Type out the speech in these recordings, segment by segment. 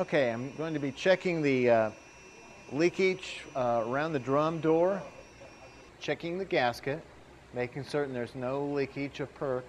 Okay, I'm going to be checking the uh, leakage uh, around the drum door, checking the gasket, making certain there's no leakage of perc.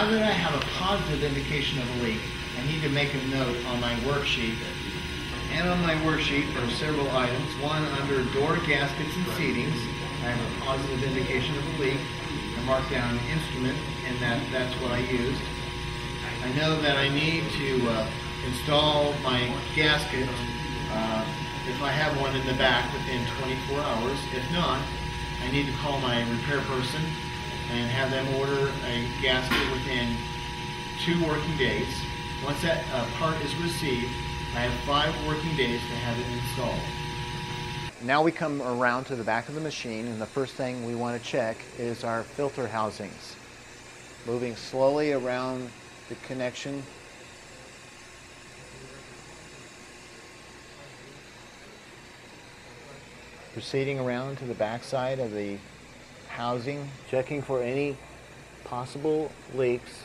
Now that I have a positive indication of a leak, I need to make a note on my worksheet. And on my worksheet are several items. One under door gaskets and seatings. I have a positive indication of a leak. I mark down an instrument and that, that's what I used. I know that I need to uh, install my gasket uh, if I have one in the back within 24 hours. If not, I need to call my repair person and have them order a gasket within two working days. Once that uh, part is received, I have five working days to have it installed. Now we come around to the back of the machine and the first thing we want to check is our filter housings. Moving slowly around the connection proceeding around to the back side of the housing, checking for any possible leaks,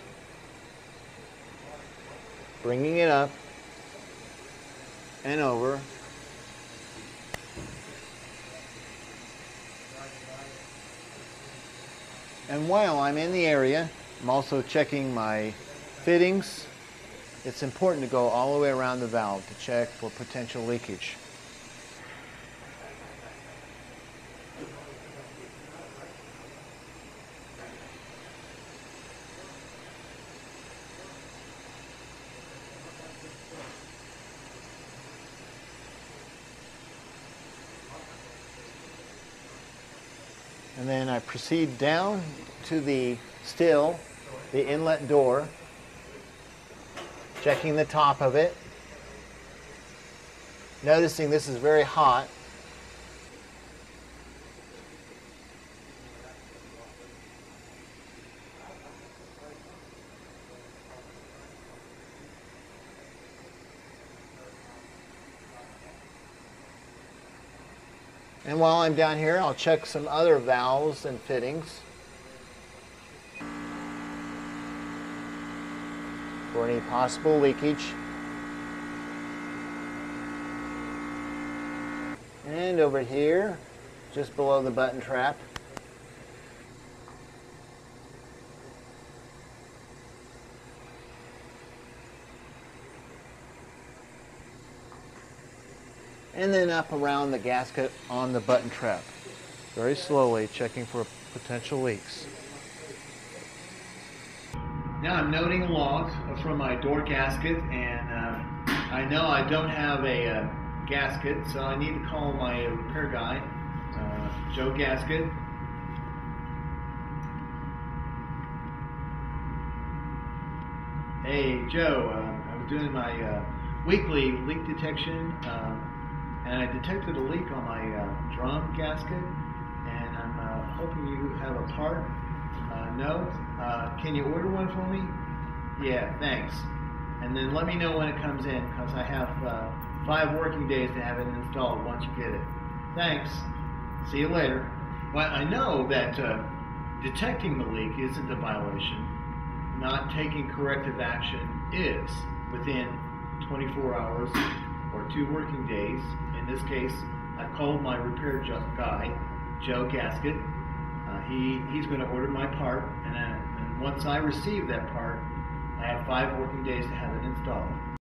bringing it up and over. And while I'm in the area, I'm also checking my fittings. It's important to go all the way around the valve to check for potential leakage. And then I proceed down to the still, the inlet door, checking the top of it. Noticing this is very hot. And while I'm down here, I'll check some other valves and fittings for any possible leakage. And over here, just below the button trap, and then up around the gasket on the button trap. Very slowly checking for potential leaks. Now I'm noting a log from my door gasket and uh, I know I don't have a uh, gasket so I need to call my repair guy, uh, Joe Gasket. Hey Joe, uh, I was doing my uh, weekly leak detection and I detected a leak on my uh, drum gasket, and I'm uh, hoping you have a part. Uh, no? Uh, can you order one for me? Yeah, thanks. And then let me know when it comes in, because I have uh, five working days to have it installed once you get it. Thanks. See you later. Well, I know that uh, detecting the leak isn't a violation. Not taking corrective action is within 24 hours or two working days in this case, I called my repair guy, Joe Gasket. Uh, he, he's going to order my part, and, I, and once I receive that part, I have five working days to have it installed.